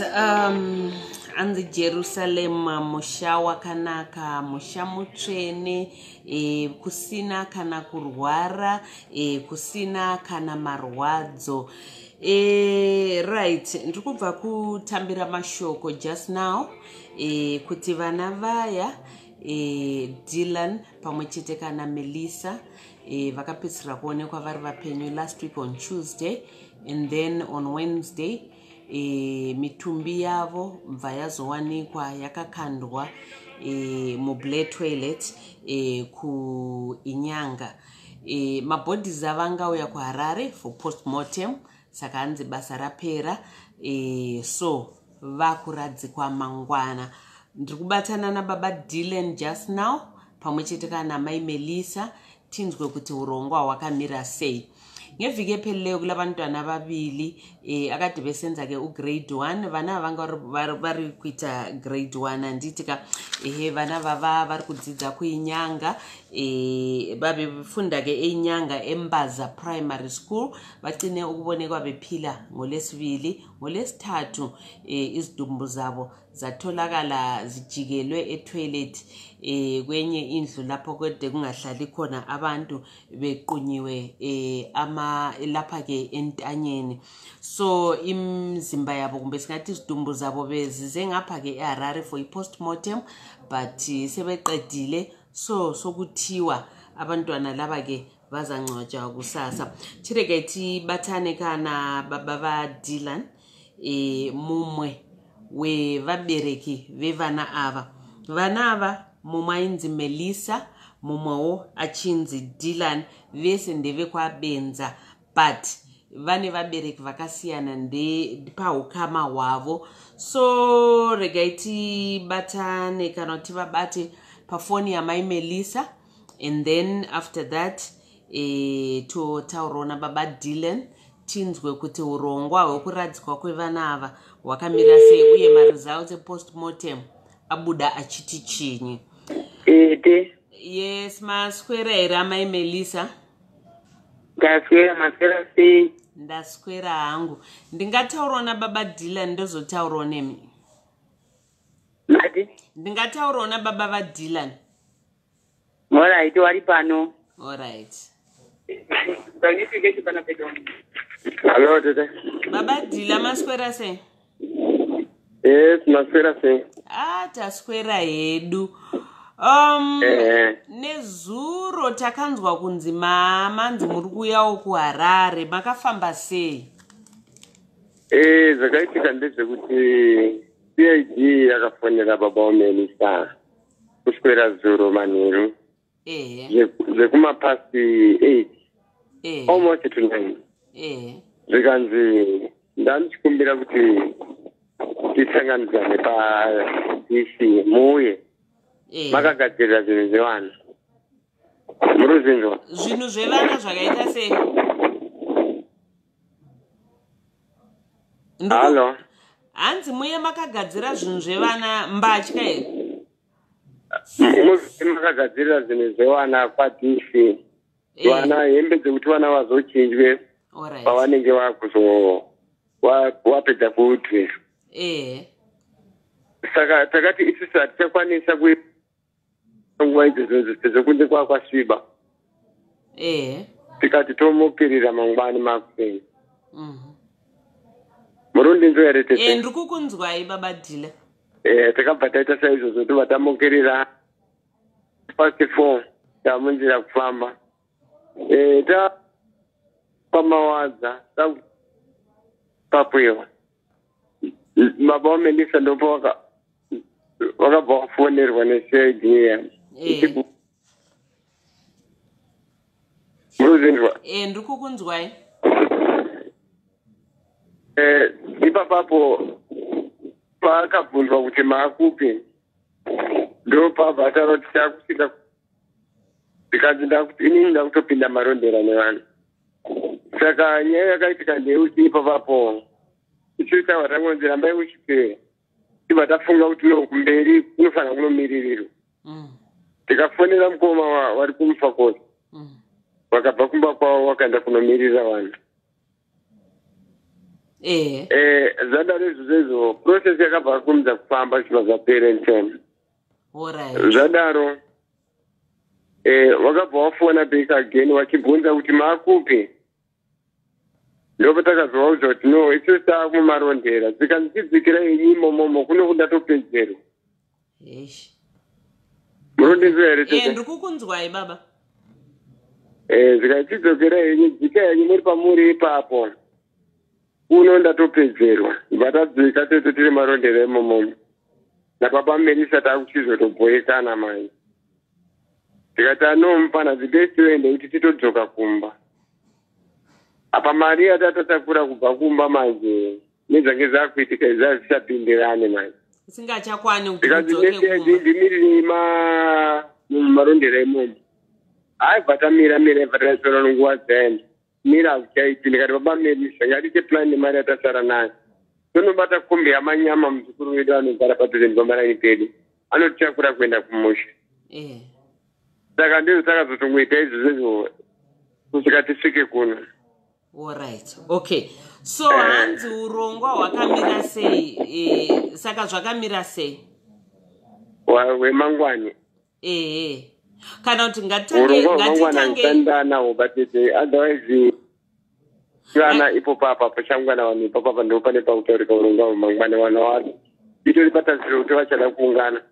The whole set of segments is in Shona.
um anzi jerusalema musha wakanaka musha mutsvene e, kusina kana kurwara e, kusina kana marwadzo. E, right ndiri kubva kutambira mashoko just now e, kuti vana vaya e, dylan pamwe chete kana melissa e, vakapedzisira kuonekwa vari vapenyu last week on tuesday and then on wednesday e, mitumbi yavo mva yazowanikwa yakakandwa e, mublay toilet e, kuinyanga. E, mabhodhis avo angauya kuharare for postmortem saka hanzi basa rapera. E, so vakuradzikwa mangwana. Ndiri kubatana nababa dylan just now pamwe chete kana mai melissa. Tinzwe kuti urongwa hwakamira sei ngevhiki epheleleyo kula bantwana vavili e, akati besenza ke ugrade one. Vana vanga vari kuita grade one handiti ka ehe vana vava vari kudzidza kuinyanga e, vavefunda ke einyanga embaza primary school. Vacine ukubonekwa bephila ngolesibili ngolesithathu e, izidumbu zabo zatholakala zijikelwe etoilet eh kwenye indlu lapho kade kungahlali khona abantu bequnyiwe eh ama lapha ke entanyeni. So imzimba yabo kumbe singathi isidumbu zabo bezize ngapha ke eHarare for i-postmortem but sebeqedile. So sokuthiwa abantwana laba ke bazangcwatshwa kusasa. Chiregaiti bathane kana baba Dylan eh mumwe wevabereki vevana ava. Vana ava mumwe ainzi melissa mumwewo achinzi dylan. Vese ndevekwabenza but vane vabereki vakasiyana ndepaukama hwavo. So regai tibatane kana kuti vabate pafoni yamai melissa and then after that e, totaurawo nababa dylan. Tinzwe kuti urongwa hwekuradzikwa kwevana ava hwakamira sei uye maresults epostmortem abuda achiti chinyi? Ete. Yes maswera here amai melissa ndaswera maswera sei? Ndaswera hangu. Ndingataurawo nababa dylan ndozotaurawo nemi? Mati? Ndingataurawo nababa vadylan morit wari pano. Allright Hello, tete. baba dyla maswera sei Yes, maswera sei. a taswera hedu um Eh, nezuro takanzwa kunzi mamanzi muri kuuyawo kuharare makafamba sei? Eh, zvakaitika ndezvekuti CID yakafonera baba umelisa kuswera zuro manheru. Zve- zvekumapasi eight. Ehe almost to nine. Zvikanzi ndanichikumbira kuti tisanganidzane padc muuye ehe makagadzirira zvinhu zvevana. Muruzinzwa zvinhu zvevana zvakaita sei halo? Hanzi muye makagadzira zvinhu zvevana mbatya here? Muzi makagadzirira zvinhu zvevana kwadc Eh, vana hembe dzekuti vana vazochinjwe pavanenge vakuzo wa- ehe saka takati isusu hatichakwanisa nguva idzodzo dzekunze kwakwasviba ehe tikati tomupirira mangwani makupenyu mhm. murundinzo here Eh, tete? Ndiri kukunzwai baba dhila Eh, takabva taita saizvozvo tobva tamukirira past four tamunzira kufamba. Eh, ta pamawadza papuiwa baba wamelisa ndopa waka wakabva wafonerwa nesedhiya Eh. muruzinzwa Eh, ndiri kukunzwai Eh, ipapapo paakabvunzwa kuti maakupi ndopabva ataura kuti taakusvika ndikanzi ndakuti inini ndakutopinda marondera nevana saka nyaya yakaitika ndeuti ipapapo ichitaura tangonzi rambai uchipera tibva tafunga kuti no kumberi kunofanira kunomiririrwa. Mhm, tikafonera mukoma wa- wari kumufakoti mhm. wakabva kumba kwavo wakaenda kunomirira vanhu ehe eh zvadaro izvozvo process yakabva kumidza kufamba zvibva zvapera ntema oright zvadaro eh wakabva wafona back again wachibvunza kuti maakupi ndopa takazovauza kuti no isu taakumarondera dzikandichidzikira inyi imomomo kuno kuda topedzerwa heshi munondinzwa here e ndiri kukunzwai baba? Eh, zvikatidzokera henyu dzika henyu muri pamuri ipapo. Kuno ndatopedzerwa ibva tadzika tete tiri marondera imomomo. Napapa merisa taakuchizotobhoekana mai. Tikati anomupana dzibesti wende kuti titodzoka kumba apa mari yatatatakura kubva kumba manje nezvange zvakuitika izvi hazvichapindirane mai isingachakwani ndimiriri marondera imomo hayi bva tamira mira ibva taisora nonguva dzaenda mira hakuchaiti ndikati baba merisa ngatite plani nemari yatasara nayo. Tonobata kombe yamanyama muzukuru wedu anogara padhuze nepamaraini pedu anotitakura kuenda kumusha. Ehe saka ndizvo takazotongoita izvozvo kusvika tisvike kuno oright okay. So hanzi urongwa hwakamira sei? E, saka zvakamira sei? Wa- hwemangwani ehe. Kana kuti ngatitange urongwa hwemangwani ngatitange handisandanawo but eh, otherwise vana ipopo apa pachangwana vanhu ipapapa ndo pane pakutaurika urongwa hwemangwani vana vacho itori pataziro kuti vachada kuungana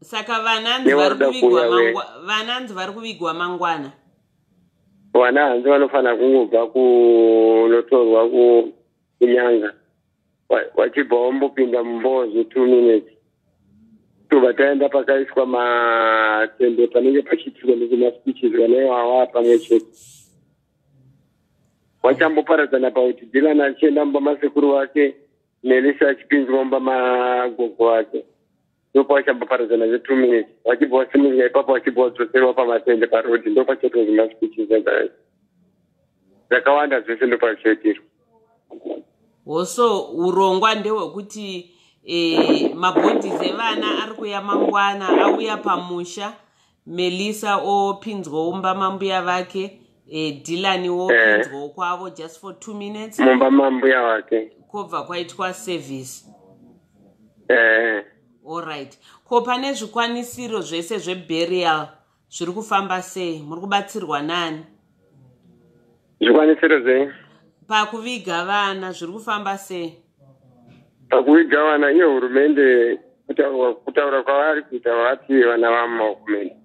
saka vari Nevaruda kuvigwa kuuya we. mangwa- vananzi vari kuvigwa mangwana vana hanzi vanofanira kungobva kunotorwa ku- kunyanga. Wachibva wambopinda mumbozo two minutes. Tobva taenda pakaiswa matende panenge pachiitirwa nezvemaspeeches vana ivava pamwe chete wachamboparadzana pauti dilan achienda mumba masekuru vake nelisa achipinzwa mumba magogo vake ndopa wachamboparadzana ze two minutes wachibva wasimuka ipapo wachibva wadzoserwa pamatende parodi ndo pachoitwa zvemaspeeches ega zvakawanda zvese ndo pachiitirwa hoso urongwa ndehwekuti e, mabhodhis evana ari kuya mangwana auya pamusha. Melisa opinzwawo mumba mambuya vake e, dylani opinzwawo kwavo just for two minutes. Mumba mambuya wake kwobva kwaitwa service. Eh allright ko pane zvikwanisiro zvese zveburial zviri kufamba sei? Muri kubatsirwa nani? Zvikwanisiro zvei? Pakuviga vana zviri kufamba sei? Pakuviga vana iyo hurumende kutaura kwavari kuita vati vana vamumaokumende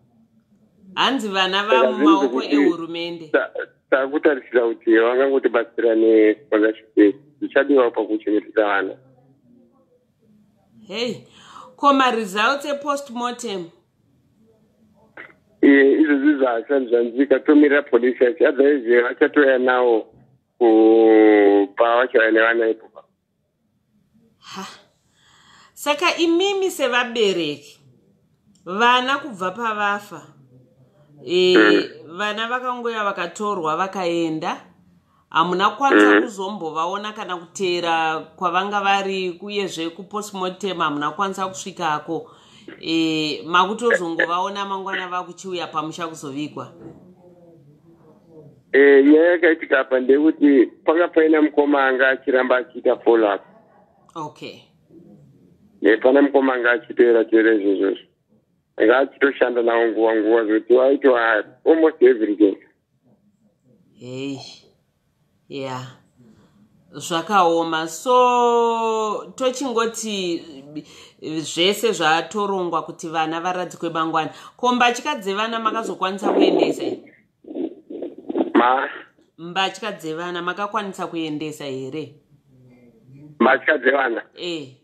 hanzi vana Saka va zvinhu mumaoko zvekuti- ehurumende takutarisira kuti vangangotibatsira nesponsorship zvichadiwa pakuchengetedza vana. Hei ko maresults epostmortem? Iye izvozvi zvasati zvanzika tomirira polisi yacho adzaizve vachatoya nawo pavachauya nevana ipopa ha. Saka imimi sevabereki vana kubva pavafa e, vana vakangoya vakatorwa vakaenda hamuna kukwanisa kuzombovaona kana kuteera kwavanga vari uyezve kupostmortem hamuna kukwanisa kusvikako e, makutozongovaona mangwana vakuchiuya pamusha kuzovigwa Eh, nyaya yakaitika apa ndeyekuti panga paina mukoma anga achiramba achiita follow up okay. Eh, pana mukoma anga achiteera teera izvozvozvo. Anga achitoshanda nawo nguva nguva zvokuti waitwa almost every day hei ya zvakaoma. So tochingoti zvese zvatorongwa kuti vana varadzikwe mangwana ko mbatya dzevana makazokwanisa kuendesa here? ma? Mbatya dzevana makakwanisa kuendesa here? Mbatya dzevana? E.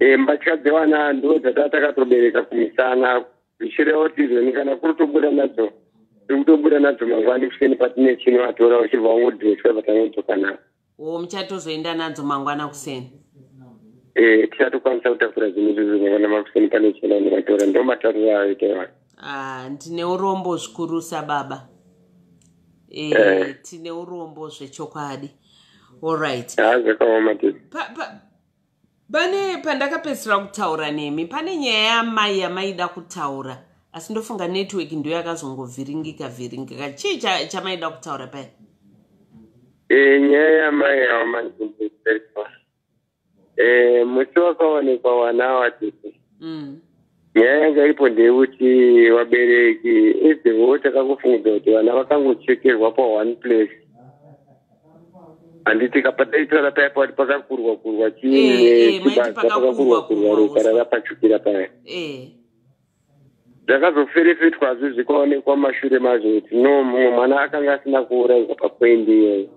Eh, mbatya dzevana ndo dzata takatobereka kumusana zvichireva kuti izvoni kana kuri tobuda nadzo tiri kutobuda nadzo mangwani kuseni patine chinovatora uchibva wangodhireswa patanodzoka navo o muchatozoenda nadzo mangwana kuseni? Eh, tichatokwanisa kutakura zvinhu izvozvo mangwana makuseni pane chinovatora ndo matariro ayoita ivana Ah, ndine urombo zvikuru sababa. E, Eh. tine urombo zvechokwadi allright haa zvakaoma Pa- pa- pane pandakapedzisira kutaura nemi pane nyaya yamai yamaida kutaura asi ndofunga network ndo yakazongovhiringika vhiringika. Chii cha- chamaida kutaura paya? E, nyaya yamai yavamanzimbeserwa e, musi wakaonekwa wana watete mm. nyaya yanga iripo ndeyekuti vabereki. Ezdevo takangofungudza kuti vana vakangochekerwa paone place? Handiti kapataitaura paya pati pakakurwa kurwa Eh, eh, chiinechibaza pakakurwa kurwa ropa uswa. rakapachukira paya. E zvakazoferefetwazve zvikaonekwa mashure mazvo kuti no mumwe mwana akanga asina kuurayirwa pakwendi iyoyo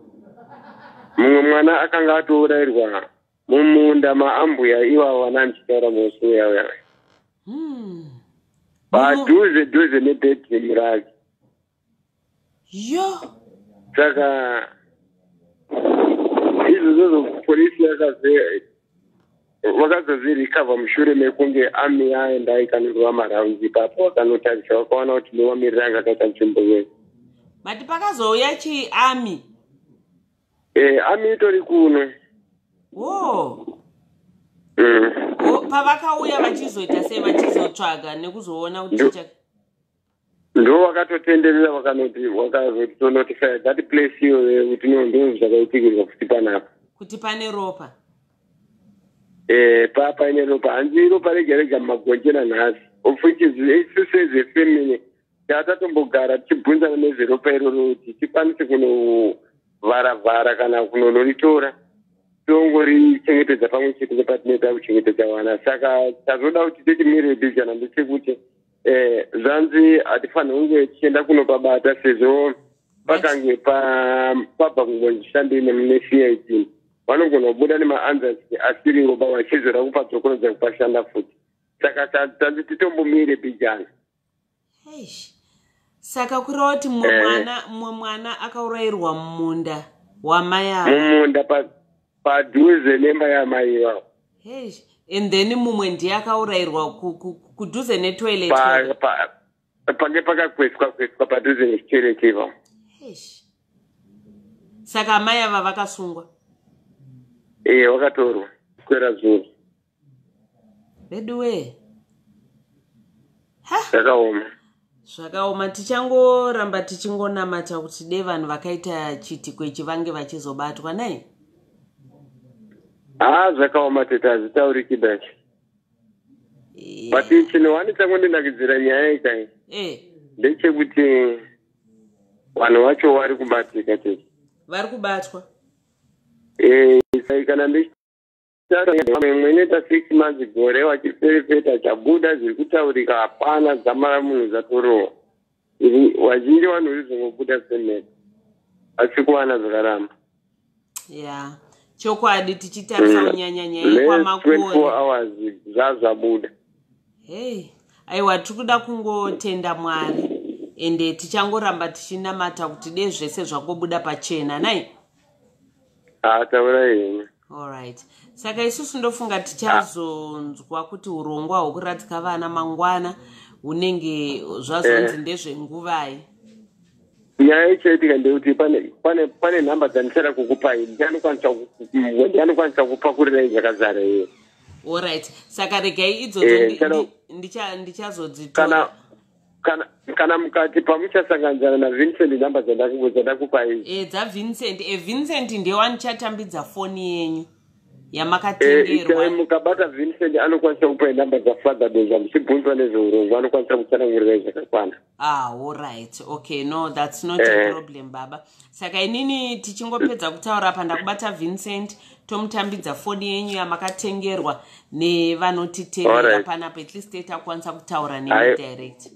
mumwe mwana akanga atourayirwa mumunda maambuya ivavo vana ndichitaura musi uyauya. Hmm. padhuze dhuze nebedroom rake yo. Saka izvozvozvo polisi yakaze vakazozvirikavha mushure mekunge ami yaenda ikanongova maraundi ipapo vakanotarisa vakaona kuti newamiriri anga akaita nzvimbo iyoyo. Mati pakazouya chiami e, ami itori kuno wo! Mm. Pavakauya vachizoita sei vachizotsvaga nekuzoona kuti Ndo- chicha ndo vakatotenderera tonotify that place iyoyo kuti ndo zvakaitikirwa futi panapa kuti pane ropa Eh, pa paine ropa hanzi ropa rega rega mumagonjera nhasi ofuchizi isu sezefemini tatatombogara tichibvunzana nezveropa iroro kuti tikwanise kunovhara-vhara kana kunonoritora. Tongorichengetedza pamwe chete nepatinoita kuchengetedza vana. Saka tazoda kuti titimire bhijana ndechekuti eh, zvanzi hatifaniri kunge tichienda kunopabata sezvo pakange pa- pabva kungoishandei nemunecit vanogona kubuda nemaanzas asiriwo vachizora kupadzokorodza kupashanda futi. Saka ta- tanzi titombomire bhijana eish. Saka kureva kuti mumwe Eh. mwana mumwe mwana akaurayirwa mumunda wamai avo? Mumunda pa- padhuze nemba yamai ivavo eish. And then mumwe ndiye akaurayirwa ku- ku- kudhuze netoilet Pa- pa- pange pakakweswa kweswa padhuze nechitereki ivavo. Saka amai ava vakasungwa ee wakatorwa. Kwera zuro vedu wee ha! Zvakaoma. Zvakaoma. Tichangoramba tichingonamata kuti dei vanhu vakaita chitiko ichi vange vachizobatwa nai? Haa zvakaoma tete hazvitauriki dacho Eh, but chinowani changondinakidzira nyaya ikai eh. Ndechekuti vanhu vacho vari kubatika tete. Vari kubatwa Eh, kana ndimwe inoita six months gore wachiferefeta chabuda zviri kutaurika hapana dzamara munhu zatorowa vazhinji vanhu rizongobuda semhepo asi kuwana zvakaramba. Ya chokwadi tichitarisa unyanyanyai less 24 kwamakore hours zvazvabuda hei aiwa tiri kuda kungotenda mwari. Ende tichangoramba tichinamata kuti dei zvese zvangobuda pachena nai ataura henyu alright saka isusu ndofunga tichazonzwa kuti urongwa hwokuratsika vana mangwana hunenge zvazonzi Eh. ndezvenguvai. Nyaya ichaitika ndekuti pane pane pane nhamba dzandisada kukupai ndianokwanisa kupakurirei zvakazara iye alright saka regai idzodzo Eh, ndichazodzitora kana kana mukati pamuchasanganzana navincent nhamba dzandaku- dzandakupai e dzavincent evincent ndewanichatambidza foni yenyu Eh, yamakatengerwa itai mukabata vincent anokwanisa kupai nhamba dzafadza benza muchibvunzwa nezveurongwa anokwanisa kutsanangurirai zvakakwana ah alright okay no that's not a Eh. problem baba. Saka inini tichingopedza kutaura apa ndakubata vincent tomutambidza foni yenyu yamakatengerwa nevanotitevera Alright. panapa at least takwanisa kutaura nemi direct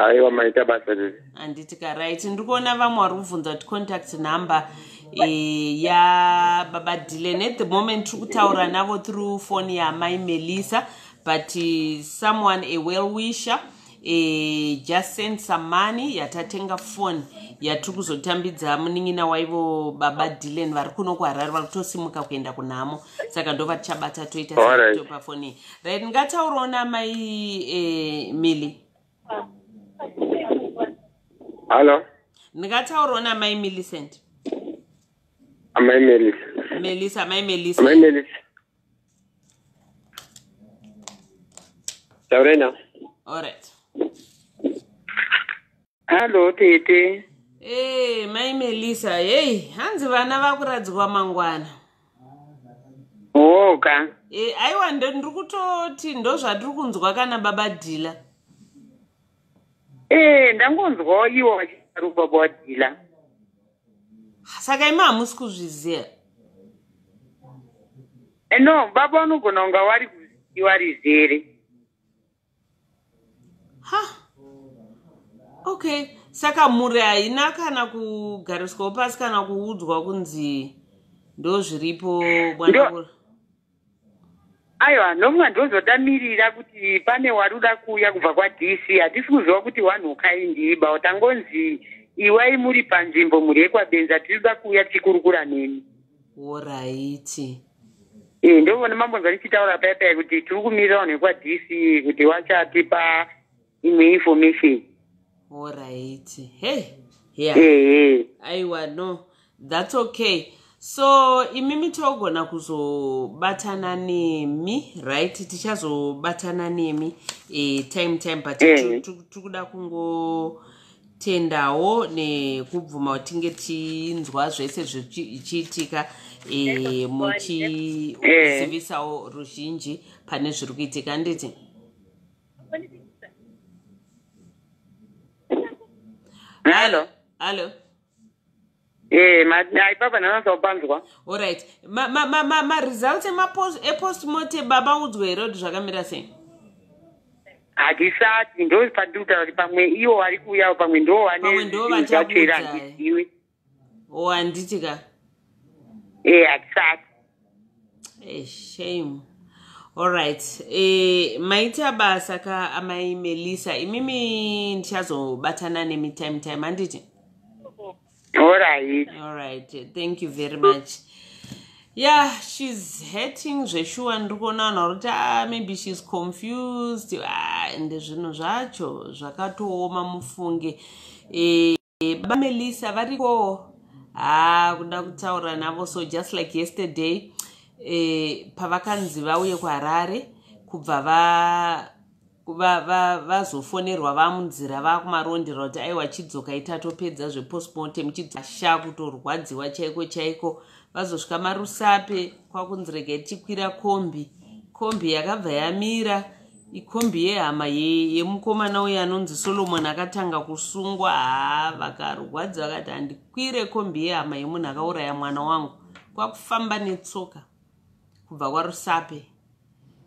haiwa maita basa riri handiti karit ndiri kuona vamwe vari kubvunza kuti contact number e, yababa dylan. At the moment tiri kutaura navo through phone yamai melissa but uh, someone a well wisher e, just send some money. Yatatenga phone. Yatiri kuzotambidza munin'ina waivo baba dylan. Vari kuno kuharare vari kutosimuka kuenda kunhamo. Saka ndo vatichabata toita Alright. setopa phone iyi. Right ngataurawo namai e, mili. Hallo ndingataurawo namai millicent. Amai melis melissa amai melissa. Amai melis taurei now alright halo tete e mai melisa hei hanzi vana vakuradzikwa mangwana? Hoka e aiwa ndiri kutoti ndo zvatiri kunzwa kana baba dhila ee ndangonzwawo iwo vachitaru baba wadhila saka imi hamusi kuzviziva Eh, no baba unogona kunga wari kuziviwa rizere ha. Okay. Saka mhuri haina kana kugariswawo pasi kana kuudzwa kunzi? Ndo zviripo bwana aiwa nomwe ndozodamirira kuti pane wari uda kuuya kubva kwadc. Hatisi kuziva kuti wanhukai ndiiba tangonzi iwai muri panzvimbo muri yekwabenza tiri kuda kuuya tichikurukura nemi oraiti. Ee ndovona mambonzwa ndichitaura paipai kuti tiri kumirira vanhu vekwadc kuti vachatipa imwe information. Oraiti. Hey yeah ee. Aiwa no that's okay so imimi togona kuzobatana nemi right? Tichazobatana nemi e, time time but Eh. tiri kuda kungotendawo nekubvuma kuti tinge tinzwa zvese zvichiitika e, muchizivisawo ruzhinji pane zviri kuitika handiti halo? hallo ee aipapa ndanataupanzwa allright maresults epostmorte baba udzwa here kuti zvakamira sei hatisati ndo pandiri kutaura kuti pamwe iwo vari kuuyawo pamwe ndo Pamwe ndo vane zvacho here handiziwi o handiti ka? Ee hatisati Eh, shame. Allright e, maita basa ka amai melisa imimi ndichazobatana nemi time time handiti allright allright thank you very much. Yeah she's hurting zveshuwa. Ndiri kuona vanhu kuti ah, maybe she's confused. Ah, ende zvinhu zvacho zvakatooma mufunge. E, baba melisa variko? Ha kuda kutaura navo. So just like yesterday e, pavakanzi vauye kuharare kubva va va- va- vazofonerwa vamunzira vakumarondera kuti aiwa chidzoka itatopedza zvepostmortem chidzasha kutorwadziwa chaiko chaiko. Vazosvika marusape kwakunzi regai tichikwira kombi. Kombi yakabva yamira. Ikombi yehama ye- yemukomana uyu anonzi solomon akatanga kusungwa. Haa vakarwadzi vakati handikwire kombi yehama yemunhu akauraya mwana wangu. Kwakufamba netsoka kubva kwarusape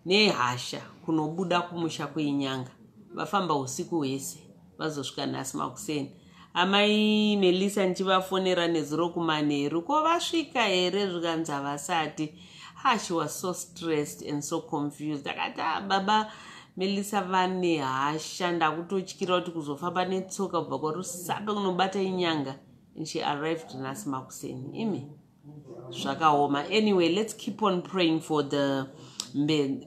nehasha kunobuda kumusha kweinyanga vafamba usiku hwese vazosvika nhasi makuseni. Amai melisa ndichivafonera nezuro kumanheru ko vasvika here? Zvikanzi havasati. Ha she was so stressed and so confused. Akati ah baba melisa vane hasha ndakutotyira kuti kuzofamba netsoka kubva kwarusape kunobata inyanga. And she arrived nhasi makuseni. Imi zvakaoma. Anyway let's keep on praying for the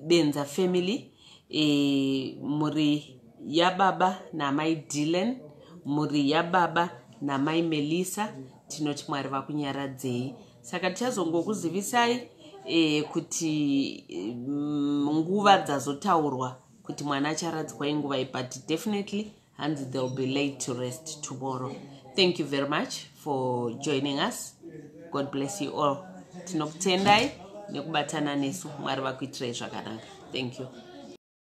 benza family e, mhuri yababa namai dylan mhuri yababa namai melisa tinoti mwari vakunyaradzei saka tichazongokuzivisai e, kuti mm, nguva dzazotaurwa kuti mwana acharadzikwa inguva iyi but definitely hanzi they'll be late to rest tomorrow. Thank you very much for joining us. God bless you all. Tinokutendai nekubatana nesu mwari vakuitirai zvakanaka. Thank you